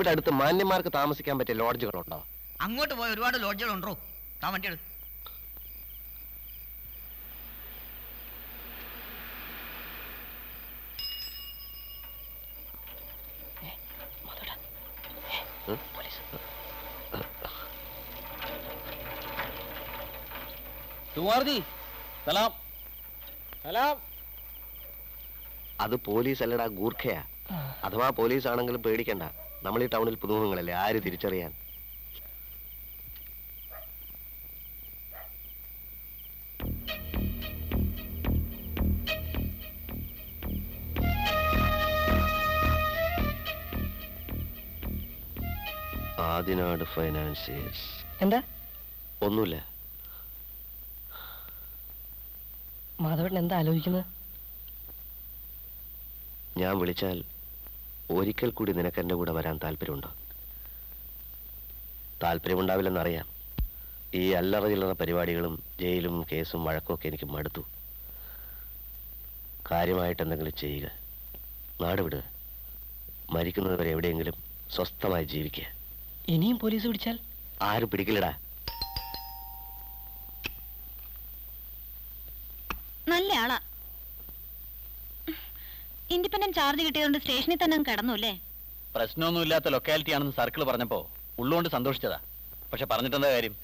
ഇവിടെ അടുത്ത് മാന്യന്മാർക്ക് താമസിക്കാൻ പറ്റിയ ലോഡ്ജുകളുണ്ടോ? അങ്ങോട്ട് പോയ ഒരുപാട് ലോഡ്ജുകൾ ഉണ്ടോ താ വണ്ടി സലാം. സലാം. അത് പോലീസ് അല്ലടാ ഗൂർഖയാ അഥവാ പോലീസ് ആണെങ്കിലും പേടിക്കണ്ട. നമ്മൾ ഈ ടൗണിൽ പുതുമുഖങ്ങളല്ലേ? ആര് തിരിച്ചറിയാൻ? ആദിനാട് ഫൈനാൻസിയേഴ്സ് എന്താ? ഒന്നുമില്ല. മാധവൻ എന്താ ആലോചിക്കുന്നത്? ഞാൻ വിളിച്ചാൽ ഒരിക്കൽ കൂടി നിനക്ക് എന്റെ കൂടെ വരാൻ താല്പര്യമുണ്ടോ? താല്പര്യമുണ്ടാവില്ലെന്നറിയാം. ഈ അല്ലറ ചില്ലറ പരിപാടികളും ജയിലും കേസും വഴക്കൊക്കെ എനിക്ക് മടുത്തു. കാര്യമായിട്ട് എന്തെങ്കിലും ചെയ്യുക. നാട് വിടുക മരിക്കുന്നത് വരെ എവിടെയെങ്കിലും സ്വസ്ഥമായി ജീവിക്കുക. ഇനിയും പോലീസ് പിടിച്ചാൽ? ആരും പിടിക്കില്ലടാ. നല്ല ആളാ. ഇൻഡിപെൻഡന്റ് ചാർജ് കിട്ടിയതുകൊണ്ട് സ്റ്റേഷനിൽ തന്നെ കിടന്നു അല്ലേ പ്രശ്നമൊന്നുമില്ലാത്ത ലൊക്കാലിറ്റി ആണെന്ന് സർക്കിൾ പറഞ്ഞപ്പോ ഉള്ളുകൊണ്ട് സന്തോഷിച്ചതാ. പക്ഷെ പറഞ്ഞിട്ടെന്താ കാര്യം?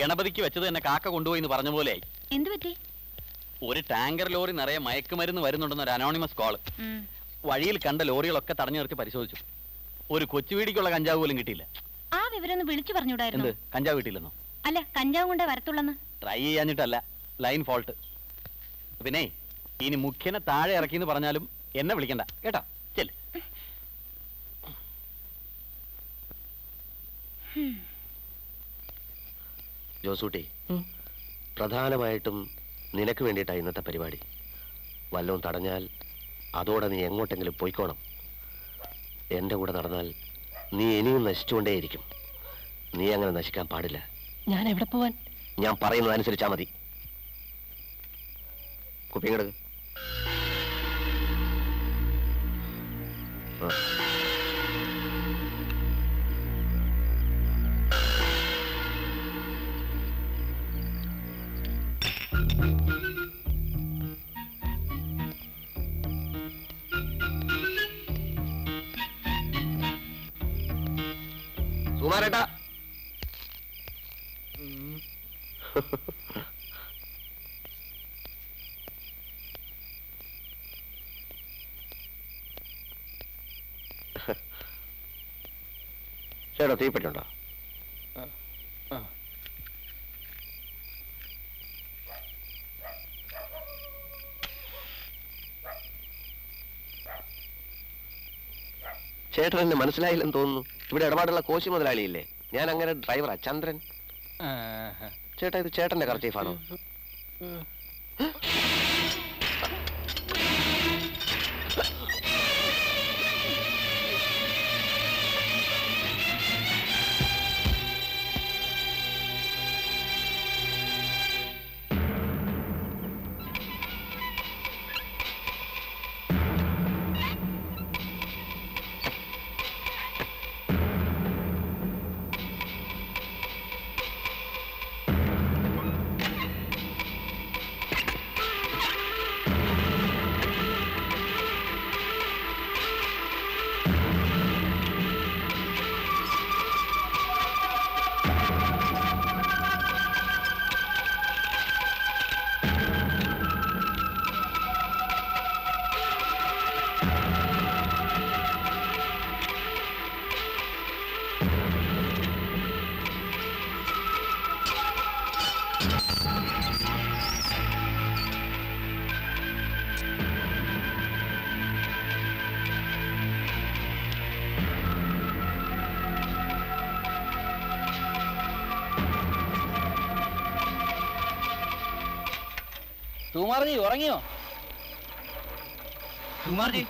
ഗണപതിക്ക് വെച്ചത് എന്നെ കാക്ക കൊണ്ടുപോയി എന്ന് പറഞ്ഞ പോലെയായി. എന്ത് പറ്റി? ഒരു ടാങ്കർ ലോറി നിറയെ മയക്കുമരുന്ന് വരുന്നുണ്ടെന്ന് ഒരു അനോണിമസ് കോൾ വഴിയിൽ കണ്ട ലോറികളൊക്കെ തടഞ്ഞു നിർത്തി പരിശോധിച്ചു. ഒരു കൊച്ചുവീടിക്കുള്ള കഞ്ചാവ് പോലും കിട്ടിയില്ല. ആ വിവരം വിളിച്ചു പറഞ്ഞുണ്ടായിരുന്നു കഞ്ചാവ് കിട്ടിയില്ലെന്നോ? അല്ല കഞ്ചാവ് കൊണ്ടേ വരത്തുള്ളന്ന്. ട്രൈ ചെയ്യാഞ്ഞിട്ടല്ല. ലൈൻ ഫോൾട്ട് പിന്നെ ഇനി മുഖ്യനെ താഴെ ഇറക്കിന്ന് പറഞ്ഞാലും എന്നെ വിളിക്കണ്ട. കേട്ടോ? ചെൽ ജോസൂട്ടി. പ്രധാനമായിട്ടും നിനക്ക് വേണ്ടിയിട്ടാണ് ഇന്നത്തെ പരിപാടി. വല്ലതും തടഞ്ഞാൽ അതോടെ നീ എങ്ങോട്ടെങ്കിലും പോയിക്കോണം. എന്റെ കൂടെ നടന്നാൽ നീ ഇനിയും നശിച്ചുകൊണ്ടേയിരിക്കും. നീ അങ്ങനെ നശിക്കാൻ പാടില്ല. ഞാൻ എവിടെ പോവാൻ? ഞാൻ പറയുന്നത് അനുസരിച്ചാ മതി 生まれた。ചേട്ടാ തീപ്പറ്റുണ്ടോ ചേട്ടൻ എന്നെ മനസ്സിലായില്ലെന്ന് തോന്നുന്നു. ഇവിടെ ഇടപാടുള്ള കോശി മുതലാളിയില്ലേ? ഞാൻ അങ്ങനെ ഡ്രൈവറാ ചന്ദ്രൻ. ചേട്ടാ ഇത് ചേട്ടന്റെ കർച്ചീഫാണോ? സുമാർജി ഉറങ്ങിയോ? Sumarji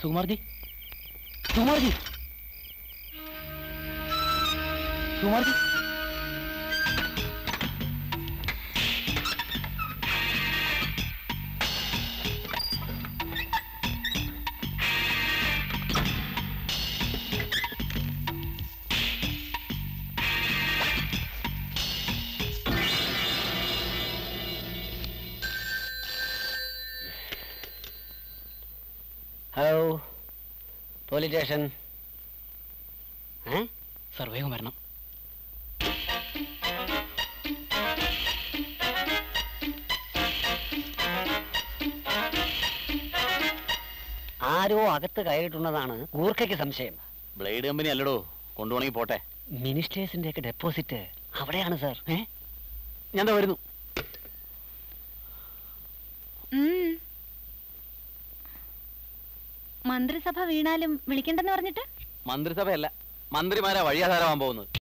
Sukumarji Sukumarji Sukumarji hello police station. ഏ? സർ വേഗം വരണം. ആരോ അകത്ത് കയറിയിട്ടുണ്ടെന്നാണ് ഗൂർഖയ്ക്ക് സംശയം. ബ്ലേഡ് കമ്പനി അല്ലടോ. കൊണ്ടുപോണെങ്കിൽ പോട്ടെ. മിനിസ്റ്റേഴ്സിന്റെ ഒക്കെ ഡെപ്പോസിറ്റ് അവിടെയാണ് സാർ. ഏ? ഞാൻ വരുന്നു. മന്ത്രിസഭ വീണാലും വിളിക്കണ്ടെന്ന് പറഞ്ഞിട്ട്? മന്ത്രിസഭയല്ല. മന്ത്രിമാരാ വഴിയാധാരമാകാൻ പോകുന്നത്.